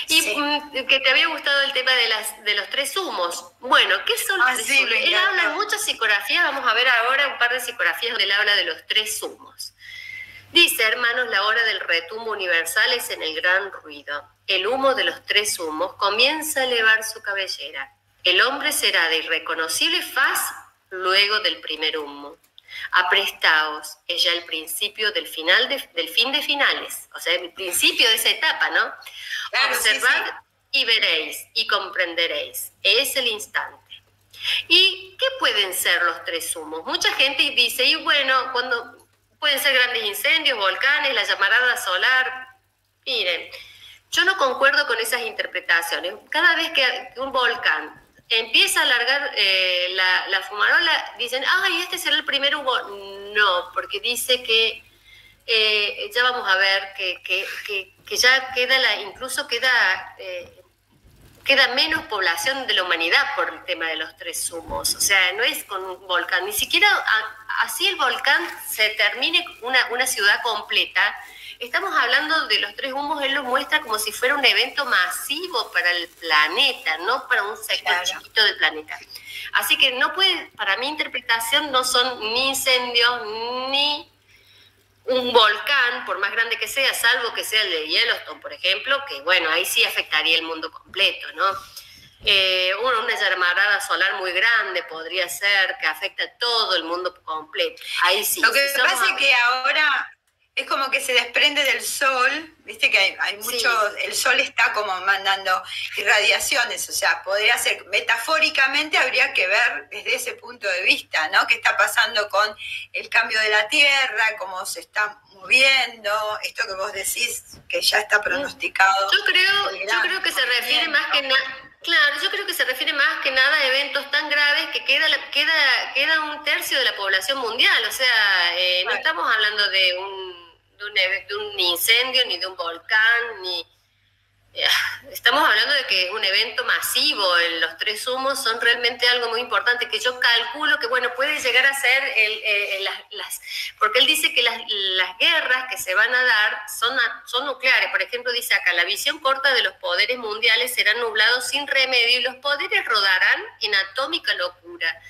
Y mm, que te había gustado el tema de, las, de los tres humos. Bueno, ¿qué son los ah, tres humos? Él habla en muchas psicografías, vamos a ver ahora un par de psicografías donde él habla de los tres humos. Dice, hermanos, la hora del retumbo universal es en el gran ruido. El humo de los tres humos comienza a elevar su cabellera. El hombre será de irreconocible faz luego del primer humo. Aprestaos, es ya el principio del final del fin de finales, o sea, el principio de esa etapa, ¿no? Observad y veréis y comprenderéis. Es el instante. ¿Y qué pueden ser los tres humos? Mucha gente dice, y bueno, cuando pueden ser grandes incendios, volcanes, la llamarada solar. Miren, yo no concuerdo con esas interpretaciones. Cada vez que un volcán empieza a alargar eh, la, fumarola, dicen, ay, este será el primer humo. No, porque dice que eh, ya vamos a ver que, que, ya queda, la, incluso queda, eh, queda menos población de la humanidad por el tema de los tres humos. O sea, no es con un volcán, ni siquiera así el volcán se termine una, una ciudad completa Estamos hablando de los tres humos, él lo muestra como si fuera un evento masivo para el planeta, no para un sector chiquito del planeta. Así que no puede, para mi interpretación, no son ni incendios ni un volcán, por más grande que sea, salvo que sea el de Yellowstone, por ejemplo, que bueno, ahí sí afectaría el mundo completo, ¿no? Eh, una llamarada solar muy grande podría ser, que afecta a todo el mundo completo. Ahí sí. Lo que pasa es que ahora es como que se desprende del sol, viste que hay, mucho, el sol está como mandando irradiaciones, o sea, podría ser, metafóricamente habría que ver desde ese punto de vista, ¿no? ¿Qué está pasando con el cambio de la Tierra, cómo se está moviendo, esto que vos decís que ya está pronosticado. Yo creo, yo creo que se refiere más que nada... Claro, yo creo que se refiere más que nada a eventos tan graves que queda, queda, queda un tercio de la población mundial. O sea, eh, no estamos hablando de un de un, incendio, ni de un volcán, ni... Eh, estamos hablando de que es un evento masivo, los tres humos son realmente algo muy importante, que yo calculo que, bueno, puede llegar a ser, el, eh, las, porque él dice que las, guerras que se van a dar son, son nucleares. Por ejemplo, dice acá, la visión corta de los poderes mundiales será nublado sin remedio y los poderes rodarán en atómica locura.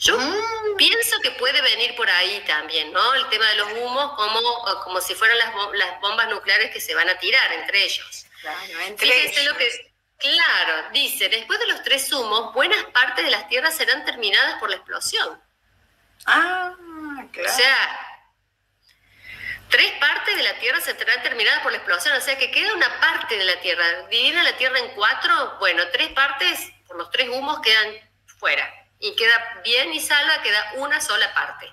Yo mm. pienso que puede venir por ahí también, ¿no? El tema de los humos como, como si fueran las, las bombas nucleares que se van a tirar entre ellos. Claro, entre ellos. lo que Claro, dice, después de los tres humos, buenas partes de las tierras serán terminadas por la explosión. Ah, claro. O sea, tres partes de la tierra se serán terminadas por la explosión, o sea que queda una parte de la tierra. Dividida la tierra en cuatro, bueno, tres partes, por los tres humos quedan fuera y queda bien y salva, queda una sola parte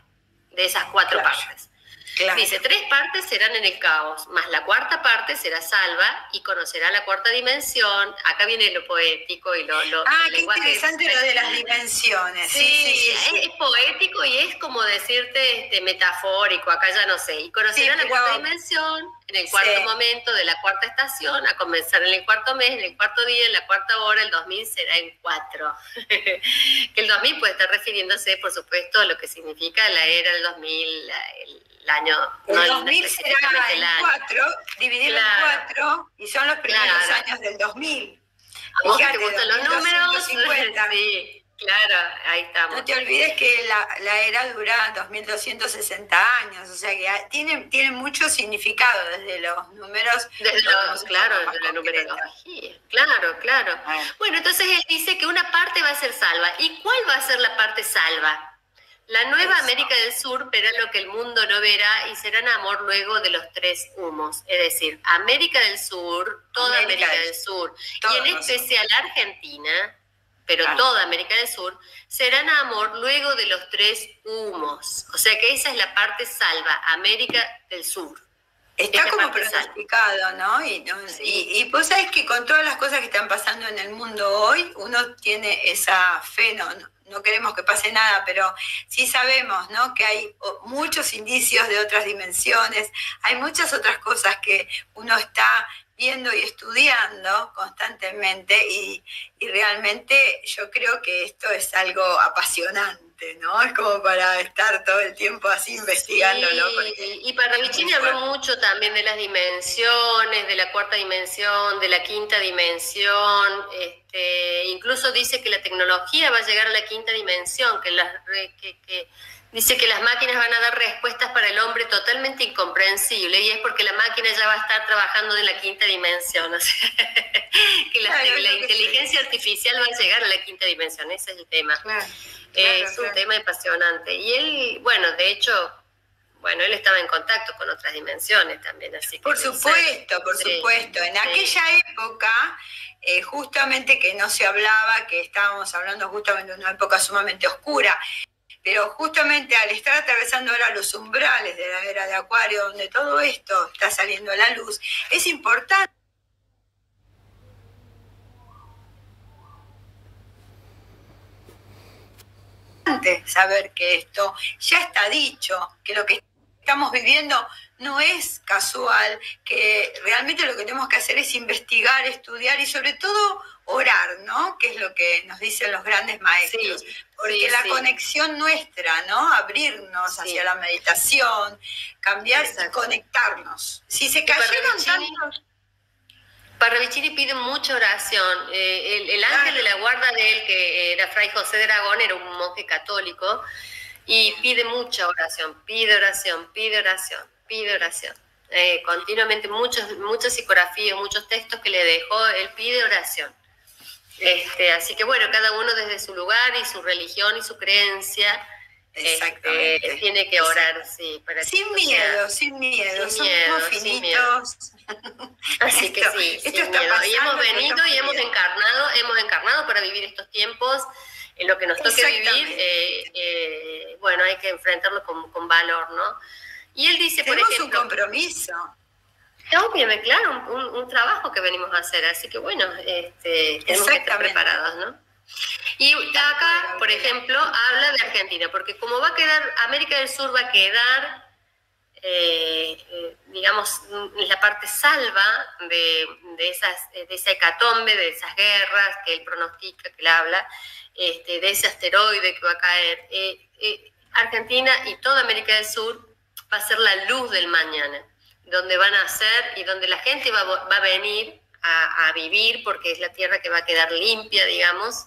de esas cuatro partes. Dice, tres partes serán en el caos, más la cuarta parte será salva y conocerá la cuarta dimensión. Acá viene lo poético y lo... lo ah, qué interesante lo de las dimensiones. Sí, sí, sí, es, poético y es como decirte este, metafórico, acá ya no sé. Y conocerá la cuarta dimensión en el cuarto momento de la cuarta estación, a comenzar en el cuarto mes, en el cuarto día, en la cuarta hora, el 2000 será en cuatro. que el 2000 puede estar refiriéndose, por supuesto, a lo que significa la era del 2000, el, el año. El 2000 será en 4, dividido en 4, y son los primeros años del 2000. ¿A vos te gustan los números? sí. Claro, ahí estamos. No te olvides que la, la era dura 2260 años, o sea que tiene, tiene mucho significado desde los números. Desde los, claro, desde la numerología. Claro, claro. Bueno, entonces él dice que una parte va a ser salva. ¿Y cuál va a ser la parte salva? La nueva América del Sur verá lo que el mundo no verá y serán amor luego de los tres humos. Es decir, América del Sur, toda América, del Sur, y en especial Argentina, pero toda América del Sur, serán amor luego de los tres humos. O sea que esa es la parte salva, América del Sur. Está como pronosticado, ¿no? Y, y, y, vos sabés que con todas las cosas que están pasando en el mundo hoy, uno tiene esa fe, no, no queremos que pase nada, pero sí sabemos ¿no? que hay muchos indicios de otras dimensiones, hay muchas otras cosas que uno está viendo y estudiando constantemente y, realmente yo creo que esto es algo apasionante, ¿no? Es como para estar todo el tiempo así investigándolo. y para Michini habló mucho también de las dimensiones, de la cuarta dimensión, de la quinta dimensión, este, incluso dice que la tecnología va a llegar a la quinta dimensión, que, las, que Dice que las máquinas van a dar respuestas para el hombre totalmente incomprensible y es porque la máquina ya va a estar trabajando en la quinta dimensión. O sea, que la, inteligencia artificial va a llegar a la quinta dimensión, ese es el tema. es un tema apasionante. Y él, bueno, de hecho, bueno, él estaba en contacto con otras dimensiones también, así Por supuesto, por supuesto. En aquella época, eh, justamente que no se hablaba, que estábamos hablando justamente de una época sumamente oscura, pero justamente al estar atravesando ahora los umbrales de la era de Acuario, donde todo esto está saliendo a la luz, es importante saber que esto ya está dicho, que lo que estamos viviendo no es casual, que realmente lo que tenemos que hacer es investigar, estudiar y sobre todo orar, ¿no? Que es lo que nos dicen los grandes maestros. porque la conexión nuestra, ¿no? Abrirnos hacia la meditación, cambiar y conectarnos. Si se cayeron tantos... Parravicini pide mucha oración. Eh, el, ángel de la guarda de él, que era Fray José de Aragón, era un monje católico, y pide mucha oración, pide oración, pide oración, pide oración. Eh, continuamente muchos, muchas psicografías, muchos textos que le dejó, él pide oración. Este, así que bueno, cada uno desde su lugar y su religión y su creencia este, tiene que orar, sí. Para sin, miedo, sin miedo, sin miedo, finitos. Así que sí, esto sin miedo. y hemos venido y hemos encarnado, hemos encarnado para vivir estos tiempos en lo que nos toque vivir, eh, eh, bueno, hay que enfrentarlo con, con, valor, ¿no? Y él dice, por ejemplo... un compromiso. Obviamente, claro, un, un, trabajo que venimos a hacer, así que bueno, este, tenemos que estar preparados, ¿no? Y acá, por ejemplo, habla de Argentina, porque como va a quedar, América del Sur va a quedar, eh, eh, digamos, la parte salva de, de, esas, de esa hecatombe, de esas guerras que él pronostica, que él habla, este, de ese asteroide que va a caer. Eh, Argentina y toda América del Sur va a ser la luz del mañana, donde van a ser y donde la gente va, va a venir a, a, vivir, porque es la tierra que va a quedar limpia, digamos,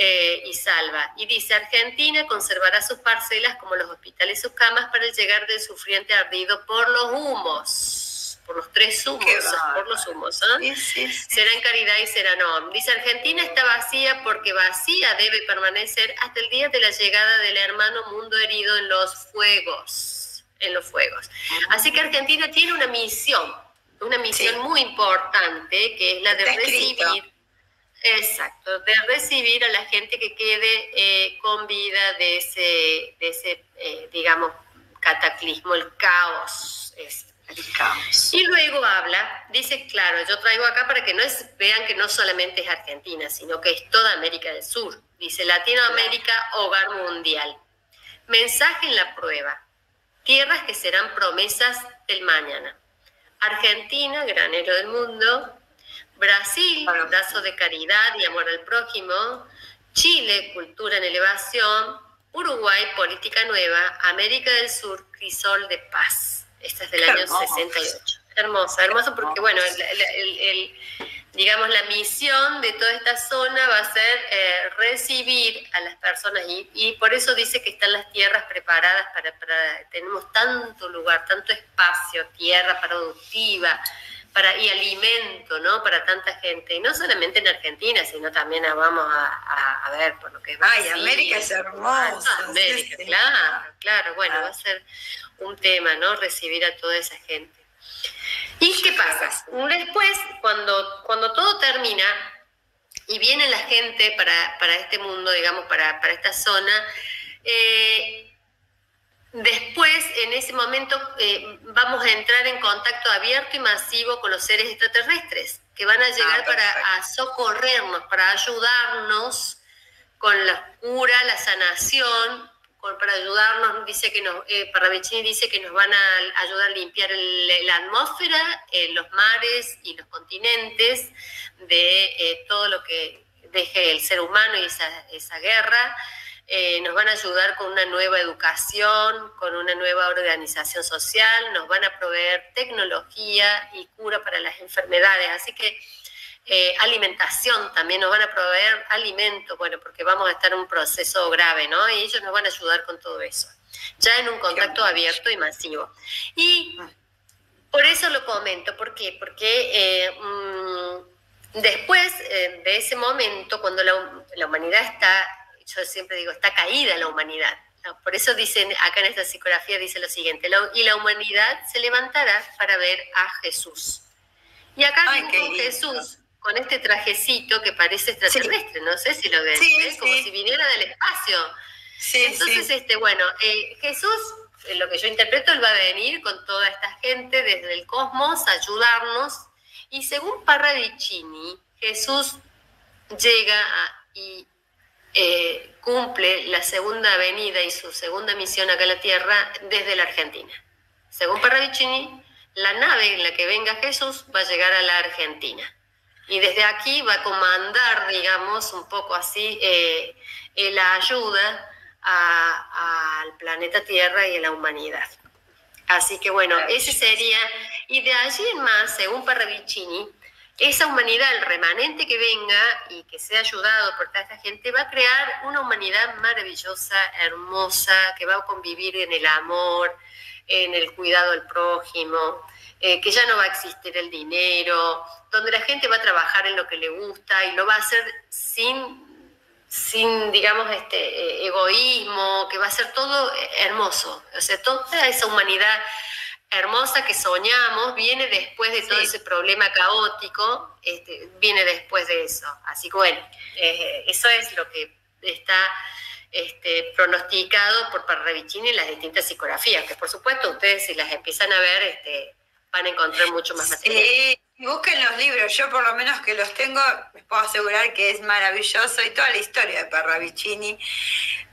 eh, y salva. Y dice, Argentina conservará sus parcelas como los hospitales y sus camas para el llegar del sufriente ardido por los humos, por los tres humos, por los humos. ¿eh? Será en caridad y será no. Dice, Argentina está vacía porque vacía debe permanecer hasta el día de la llegada del hermano mundo herido en los fuegos. En los fuegos. Así que Argentina tiene una misión, una misión muy importante, que es la de recibir Exacto, de recibir a la gente que quede eh, con vida de ese, de ese eh, digamos, cataclismo, el caos. el caos. Y luego habla, dice, claro, yo traigo acá para que no es, vean que no solamente es Argentina, sino que es toda América del Sur. Dice Latinoamérica, hogar mundial. Mensaje en la prueba. Tierras que serán promesas del mañana. Argentina, granero del mundo, Brasil, brazo de caridad y amor al prójimo. Chile, cultura en elevación. Uruguay, política nueva. América del Sur, crisol de paz. Esta es del año 68. Hermosa, hermoso porque, bueno, el, digamos, la misión de toda esta zona va a ser eh, recibir a las personas y, y, por eso dice que están las tierras preparadas para, para, tenemos tanto lugar, tanto espacio, tierra productiva, para, y alimento, ¿no? Para tanta gente. Y no solamente en Argentina, sino también vamos a, a, ver por lo que va. Ay, América es hermosa. América, claro, claro. Bueno, ah. va a ser un tema, ¿no? Recibir a toda esa gente. ¿Y qué pasa? Después, cuando, cuando todo termina y viene la gente para, para este mundo, digamos, para, para esta zona, eh, Después, en ese momento, eh, vamos a entrar en contacto abierto y masivo con los seres extraterrestres, que van a ah, llegar para socorrernos, para ayudarnos con la cura, la sanación, para ayudarnos, dice que nos, eh, dice que nos van a ayudar a limpiar la atmósfera, eh, los mares y los continentes de eh, todo lo que deje el ser humano y esa, guerra. Eh, nos van a ayudar con una nueva educación, con una nueva organización social, nos van a proveer tecnología y cura para las enfermedades. Así que eh, alimentación también, nos van a proveer alimento, bueno, porque vamos a estar en un proceso grave, ¿no? Y ellos nos van a ayudar con todo eso, ya en un contacto abierto y masivo. Y por eso lo comento, ¿por qué? Porque... Eh, mm, después de ese momento, cuando la humanidad está yo siempre digo, está caída la humanidad. Por eso dicen, acá en esta psicografía dice lo siguiente, y la humanidad se levantará para ver a Jesús. Y acá vemos Jesús con este trajecito que parece extraterrestre, no sé si lo ven, ¿eh? como si viniera del espacio. Entonces, este, bueno, eh, Jesús, lo que yo interpreto, él va a venir con toda esta gente desde el cosmos a ayudarnos. Y según Parravicini, Jesús llega a, y eh, cumple la segunda venida y su segunda misión acá en la Tierra desde la Argentina. Según Parravicini, la nave en la que venga Jesús va a llegar a la Argentina. Y desde aquí va a comandar, digamos, un poco así, eh, eh, la ayuda al planeta Tierra y a la humanidad. Así que bueno, ese sería, y de allí en más, según Parravicini, esa humanidad, el remanente que venga y que sea ayudado por toda esta gente, va a crear una humanidad maravillosa, hermosa, que va a convivir en el amor, en el cuidado del prójimo, eh, que ya no va a existir el dinero, donde la gente va a trabajar en lo que le gusta y lo va a hacer sin, sin digamos, este, eh, egoísmo, que va a ser todo hermoso. O sea, toda esa humanidad hermosa que soñamos viene después de todo ese problema caótico, este, viene después de eso. Así que bueno, eh, eso es lo que está este, pronosticado por Parravicini en las distintas psicografías, que por supuesto ustedes si las empiezan a ver este, van a encontrar mucho más material. Sí, busquen los libros, yo por lo menos que los tengo, les puedo asegurar que es maravilloso y toda la historia de Parravicini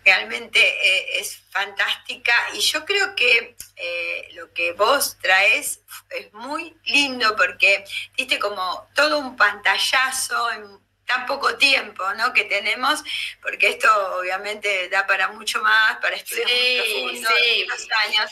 realmente eh, es fantástica y yo creo que eh, lo que vos traes es muy lindo porque diste como todo un pantallazo en tan poco tiempo ¿no? que tenemos, porque esto obviamente da para mucho más, para estudios muy profundos, muchos años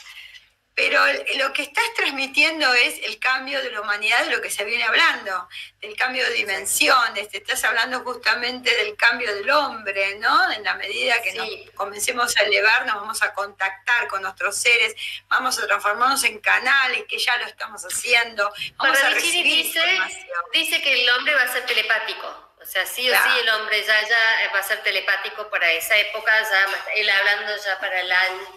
pero lo que estás transmitiendo es el cambio de la humanidad, de lo que se viene hablando, del cambio de dimensiones, te estás hablando justamente del cambio del hombre, ¿no? En la medida que nos comencemos a elevarnos, vamos a contactar con nuestros seres, vamos a transformarnos en canales, que ya lo estamos haciendo, vamos a recibir dice, dice que el hombre va a ser telepático. O sea, sí o sí el hombre ya, ya va a ser telepático para esa época, ya él hablando ya para el año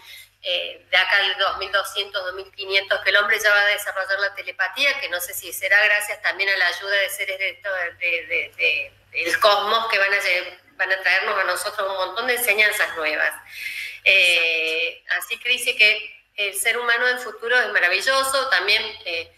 eh, de acá al 2200, 2500, que el hombre ya va a desarrollar la telepatía, que no sé si será gracias también a la ayuda de seres de, del cosmos que van a, van a traernos a nosotros un montón de enseñanzas nuevas. Eh, así que dice que el ser humano del futuro es maravilloso, también... Eh,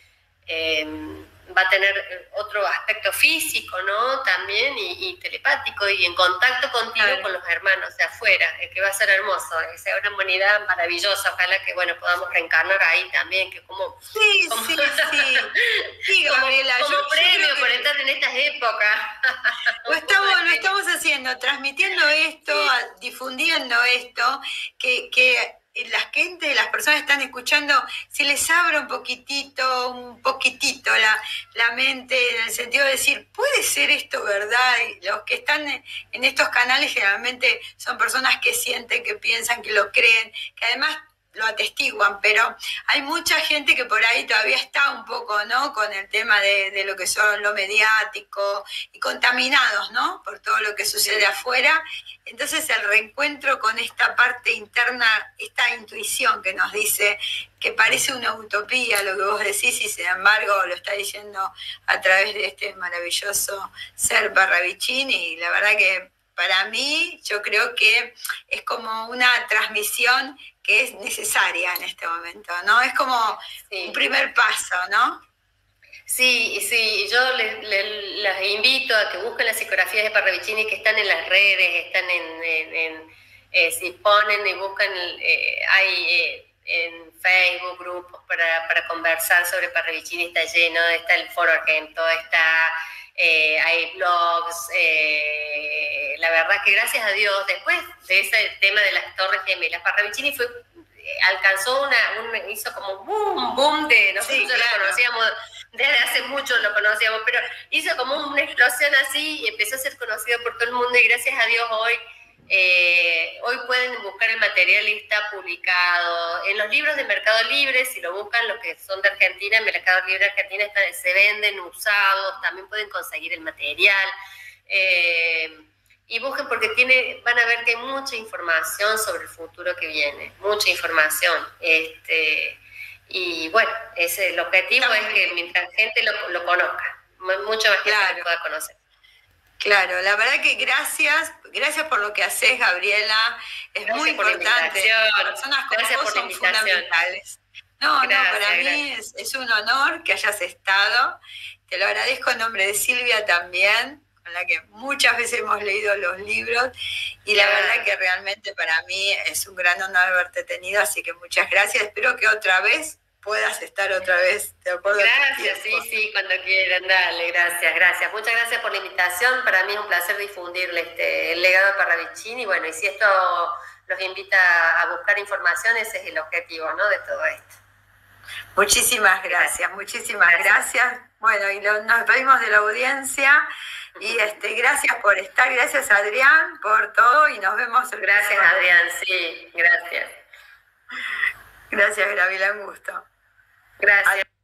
va a tener eh, otro aspecto físico, ¿no? También y, telepático y en contacto contigo con los hermanos de afuera, que va a ser hermoso, que sea una humanidad maravillosa, ojalá que, bueno, podamos reencarnar ahí también, que como... Sí, sí, sí. sí Gabriela, como, premio por estar en estas épocas. Lo estamos, lo estamos haciendo, transmitiendo esto, difundiendo esto, que, que la gente, las personas que están escuchando, se les abre un poquitito, un poquitito la, la, mente en el sentido de decir, ¿puede ser esto verdad? Y los que están en estos canales generalmente son personas que sienten, que piensan, que lo creen, que además lo atestiguan, pero hay mucha gente que por ahí todavía está un poco, ¿no? Con el tema de, lo que son lo mediático y contaminados, ¿no? Por todo lo que sucede afuera. Entonces el reencuentro con esta parte interna, esta intuición que nos dice que parece una utopía lo que vos decís y sin embargo lo está diciendo a través de este maravilloso ser Barravicini y la verdad que para mí yo creo que es como una transmisión que es necesaria en este momento, ¿no? Es como un primer paso, ¿no? Sí, sí, yo les, invito a que busquen las psicografías de Parravicini que están en las redes, están en, eh, si ponen y buscan, eh, hay eh, en Facebook grupos para, para conversar sobre Parravicini, está lleno, está el Foro Argento, está eh, hay blogs, eh, la verdad que gracias a Dios, después de ese tema de las Torres Gemelas, Parravicini fue, eh, alcanzó una, un, hizo como boom, boom. de, nosotros sí, lo conocíamos, desde hace mucho lo conocíamos, pero hizo como una explosión así y empezó a ser conocido por todo el mundo y gracias a Dios hoy eh, hoy pueden buscar el material y está publicado en los libros de Mercado Libre, si lo buscan los que son de Argentina, en Mercado Libre Argentina se venden usados, también pueden conseguir el material. Eh, y busquen porque tiene, van a ver que hay mucha información sobre el futuro que viene, mucha información. Este, y bueno, ese, el objetivo es que mientras gente lo, lo conozca, mucho más gente lo pueda conocer. Claro, la verdad que gracias, gracias por lo que haces, Gabriela. Es muy importante. Personas como vos son fundamentales. No, no, para mí es, un honor que hayas estado. Te lo agradezco en nombre de Silvia también, con la que muchas veces hemos leído los libros. Y la verdad que realmente para mí es un gran honor haberte tenido, así que muchas gracias. Espero que otra vez puedas estar otra vez, ¿de acuerdo? Gracias, sí, sí, cuando quieran, dale, gracias, gracias. Muchas gracias por la invitación, para mí es un placer difundirle este, el legado de Parravicini, bueno, y si esto los invita a buscar información, ese es el objetivo, ¿no?, de todo esto. Muchísimas gracias, muchísimas gracias. Bueno, y nos despedimos de la audiencia y este, gracias por estar, gracias Adrián por todo y nos vemos el Gracias Adrián, sí, gracias. Gracias, Gravila, un gusto. Gracias.